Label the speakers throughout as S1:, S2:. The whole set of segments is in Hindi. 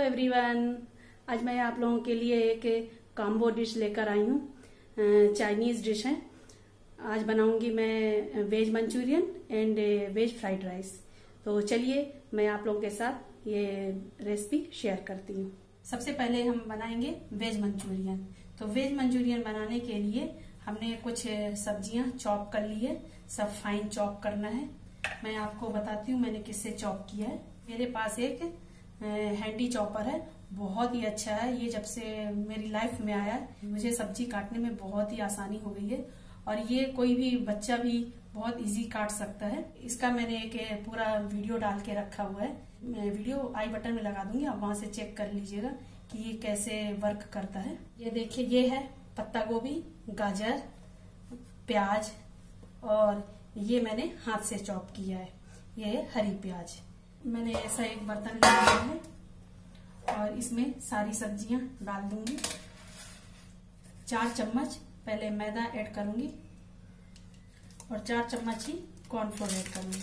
S1: एवरीवन, आज मैं आप लोगों के लिए एक कॉम्बो डिश लेकर आई हूँ। चाइनीज़ डिश है। आज बनाऊँगी मैं veg Manchurian and veg fried rice तो चलिए मैं आप लोगों के साथ ये रेसिपी शेयर करती हूँ। सबसे पहले हम बनाएँगे वेज मंचूरियन तो वेज मंचूरियन बनाने के लिए हमने कुछ सब्ज़ियाँ चॉप कर ली है। सब फाइन चॉप करना है। मैं आपको बताती हूँ मैंने किससे चॉप किया है। मेरे पास एक हैंडी चॉपर है। बहुत ही अच्छा है। ये जब से मेरी लाइफ में आया है मुझे सब्ज़ी काटने में बहुत ही आसानी हो गई है। और ये कोई भी बच्चा भी बहुत इजी काट सकता है। इसका मैंने एक पूरा वीडियो डाल के रखा हुआ है। मैं वीडियो आई बटन में लगा दूँगी। आप वहाँ से चेक कर लीजिएगा कि ये कैसे वर्क करता है। ये देखिए ये है पत्ता गोभी गाजर प्याज और ये मैंने हाथ से चॉप किया है। ये है हरी प्याज। मैंने ऐसा एक बर्तन लिया है और इसमें सारी सब्ज़ियाँ डाल दूँगी। चार चम्मच पहले मैदा ऐड करूँगी और चार चम्मच ही कॉर्नफ्लोर ऐड करूँगी।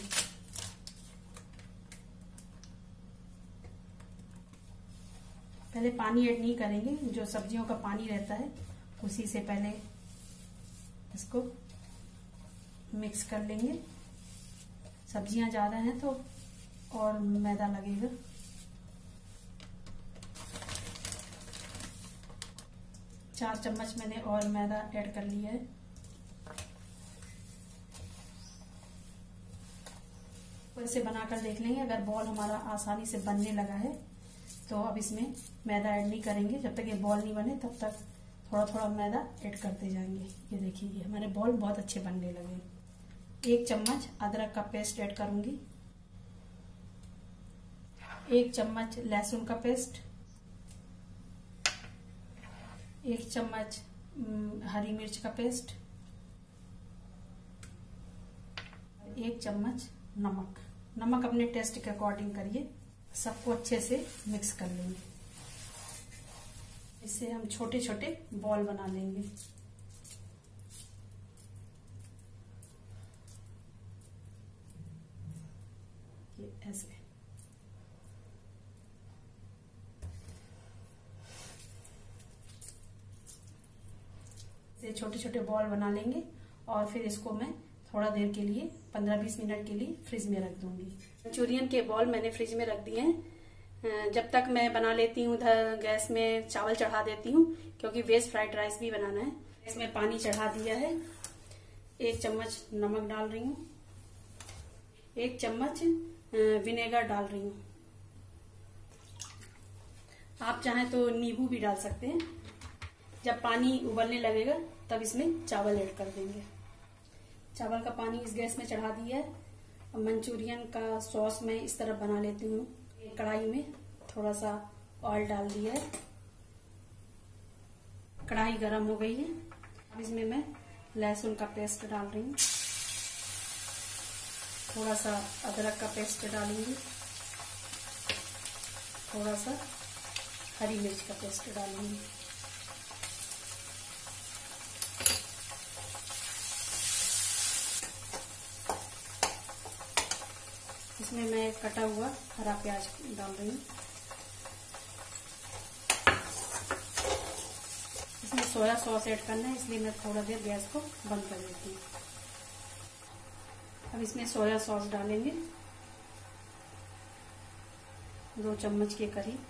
S1: पहले पानी ऐड नहीं करेंगे, जो सब्जियों का पानी रहता है, उसी से पहले इसको मिक्स कर लेंगे। सब्ज़ियाँ ज़्यादा हैं तो और मैदा लगेगा चार चम्मच मैंने और मैदा ऐड कर लिया है। ऐसे बनाकर देख लेंगे, अगर बॉल हमारा आसानी से बनने लगा है तो अब इसमें मैदा ऐड नहीं करेंगे। जब तक ये बॉल नहीं बने, तब तक थोड़ा थोड़ा मैदा ऐड करते जाएँगे। ये देखिए हमारे बॉल बहुत अच्छे बनने लगे एक चम्मच अदरक का पेस्ट ऐड करूँगी। एक चम्मच लहसुन का पेस्ट, एक चम्मच हरी मिर्च का पेस्ट, एक चम्मच नमक। नमक अपने टेस्ट के अकॉर्डिंग करिए, सबको अच्छे से मिक्स कर लेंगे। इससे हम छोटे छोटे बॉल बना लेंगे ये ऐसे से छोटे छोटे बॉल बना लेंगे और फिर इसको मैं थोड़ा देर के लिए 15-20 मिनट के लिए फ्रिज में रख दूँगी। मंचूरियन के बॉल मैंने फ्रिज में रख दिए हैं। जब तक मैं बना लेती हूँ उधर गैस में चावल चढ़ा देती हूँ, क्योंकि वेज फ्राइड राइस भी बनाना है। इसमें पानी चढ़ा दिया है। एक चम्मच नमक डाल रही हूँ। एक चम्मच विनेगर डाल रही हूँ। आप चाहें तो नींबू भी डाल सकते हैं। जब पानी उबलने लगेगा तब इसमें चावल ऐड कर देंगे। चावल का पानी इस गैस में चढ़ा दिया है। मंचूरियन का सॉस मैं इस तरह बना लेती हूँ। कढ़ाई में थोड़ा सा ऑयल डाल दिया है। कढ़ाई गरम हो गई है। अब इसमें मैं लहसुन का पेस्ट डाल रही हूँ। थोड़ा सा अदरक का पेस्ट डालूँगी। थोड़ा सा हरी मिर्च का पेस्ट डालूँगी। इसमें मैं कटा हुआ हरा प्याज डाल रही हूँ। इसमें सोया सॉस ऐड करना है, इसलिए मैं थोड़ा देर गैस को बंद कर देती हूँ। अब इसमें सोया सॉस डालेंगे। दो चम्मच के करीब।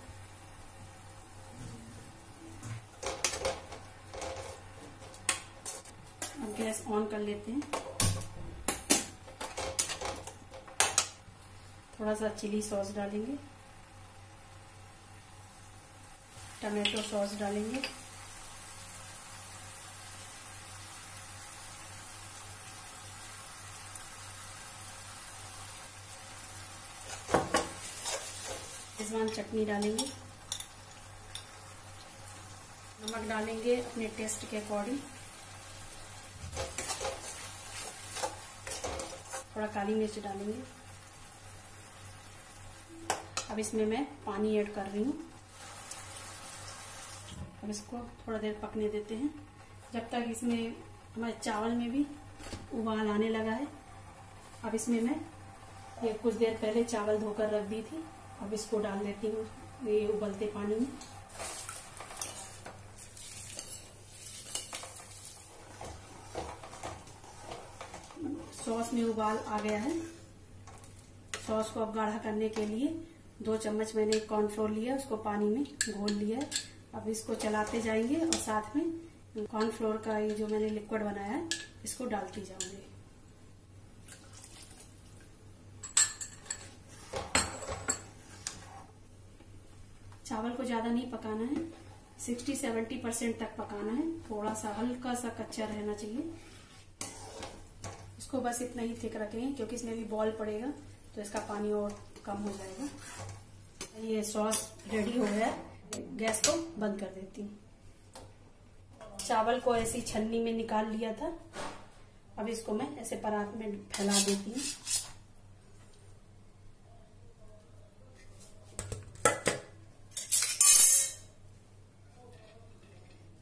S1: अब गैस ऑन कर लेते हैं। थोड़ा सा चिली सॉस डालेंगे। टमाटो सॉस डालेंगे। चटनी डालेंगे। नमक डालेंगे अपने टेस्ट के अकॉर्डिंग थोड़ा काली मिर्च डालेंगे। इसमें मैं पानी ऐड कर रही हूँ। अब इसको थोड़ा देर पकने देते हैं। जब तक इसमें हमारे चावल में भी उबाल आने लगा है, अब इसमें मैं ये कुछ देर पहले चावल धोकर रख दी थी। अब इसको डाल देती हूँ ये उबलते पानी में। सॉस में उबाल आ गया है। सॉस को अब गाढ़ा करने के लिए दो चम्मच मैंने कॉर्नफ्लोर लिया, उसको पानी में घोल लिया अब इसको चलाते जाएँगे और साथ में कॉर्नफ्लोर का ये जो मैंने लिक्विड बनाया है, इसको डालती जाऊँगी। चावल को ज़्यादा नहीं पकाना है 60-70 परसेंट तक पकाना है। थोड़ा सा हल्का सा कच्चा रहना चाहिए। इसको बस इतना ही थिक रखेंगे, क्योंकि इसमें भी बॉल पड़ेगा तो इसका पानी और कम हो जाएगा। ये सॉस रेडी हो गया। गैस को बंद कर देती हूँ। चावल को ऐसी छन्नी में निकाल लिया था। अब इसको मैं ऐसे परात में फैला देती हूँ।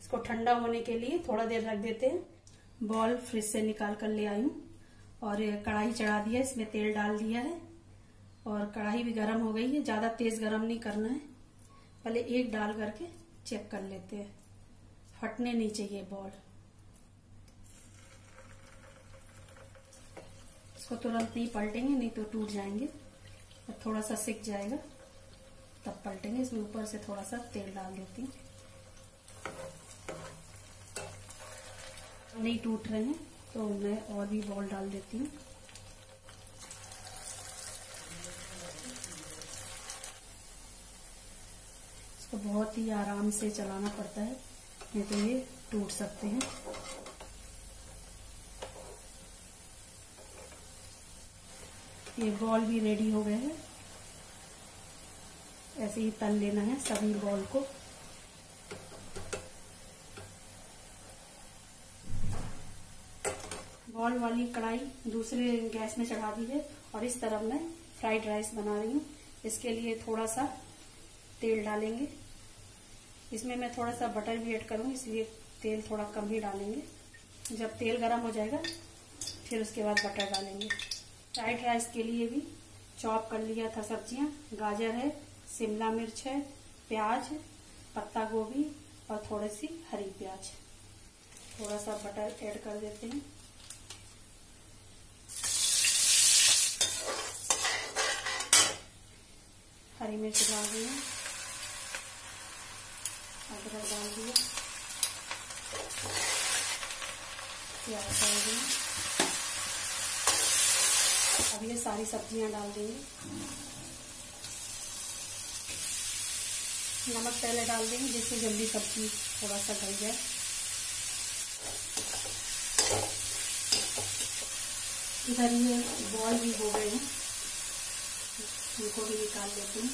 S1: इसको ठंडा होने के लिए थोड़ा देर रख देते हैं। बॉल फ्रिज से निकाल कर ले आई हूँ। और कढ़ाई चढ़ा दिया इसमें तेल डाल दिया है। और कढ़ाई भी गर्म हो गई है, ज़्यादा तेज गर्म नहीं करना है। पहले एक डाल करके चेक कर लेते हैं। फटने नहीं चाहिए बॉल। इसको तुरंत नहीं पलटेंगे, नहीं तो टूट जाएँगे। और थोड़ा सा सिक जाएगा, तब पलटेंगे। इसमें ऊपर से थोड़ा सा तेल डाल देती हूँ। नहीं टूट रहे हैं तो मैं और भी बॉल डाल देती हूँ। इसको बहुत ही आराम से चलाना पड़ता है। नहीं तो ये टूट सकते हैं। ये बॉल भी रेडी हो गए हैं। ऐसे ही तल लेना है सभी बॉल को। बॉल वाली कढ़ाई दूसरे गैस में चढ़ा दी है और इस तरफ़ मैं फ्राइड राइस बना रही हूँ। इसके लिए थोड़ा सा तेल डालेंगे। इसमें मैं थोड़ा सा बटर भी ऐड करूँ इसलिए तेल थोड़ा कम ही डालेंगे। जब तेल गर्म हो जाएगा, फिर उसके बाद बटर डालेंगे। फ्राइड राइस के लिए भी चॉप कर लिया था सब्ज़ियाँ। गाजर है, शिमला मिर्च है, प्याज पत्ता गोभी और थोड़ी सी हरी प्याज थोड़ा सा बटर ऐड कर देते हैं। हरी मिर्च डाल अदरक डाल दिया। प्याज डाल दिया अब ये सारी सब्ज़ियाँ डाल देंगे। नमक पहले डाल देंगे, जिससे जल्दी सब्ज़ी थोड़ा सा गल जाए। इधर ये बॉल भी हो गए हैं। इनको भी निकाल लेती हूँ।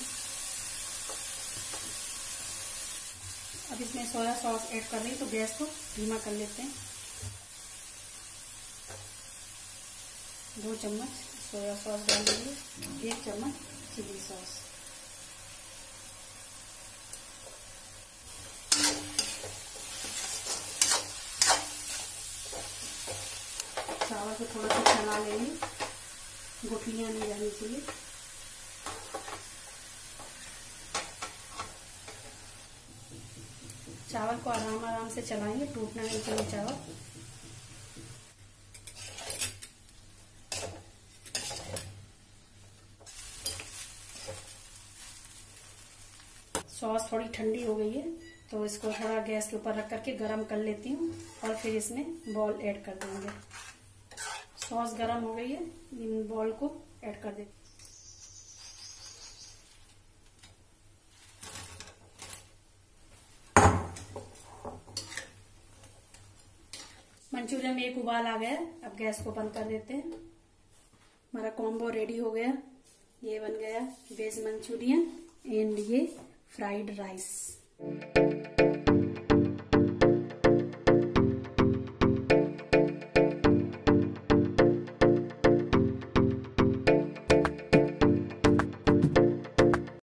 S1: अब इसमें सोया सॉस ऐड कर रही तो गैस को धीमा कर लेते हैं। दो चम्मच सोया सॉस डाल देंगे, एक चम्मच चिली सॉस। चावल को थोड़ा सा चला लेंगे गुठलियाँ नहीं रहनी चाहिए चावल को आराम आराम से चलाएँगे, टूटना नहीं चाहिए चावल। सॉस थोड़ी ठंडी हो गई है तो इसको थोड़ा गैस के ऊपर रख करके गरम कर लेती हूँ, और फिर इसमें बॉल ऐड कर देंगे। सॉस गरम हो गई है, इन बॉल को ऐड कर देती मंचूरियन में एक उबाल आ गया अब गैस को बंद कर देते हैं। हमारा कॉम्बो रेडी हो गया। ये बन गया वेज मंचूरियन एंड ये फ्राइड राइस।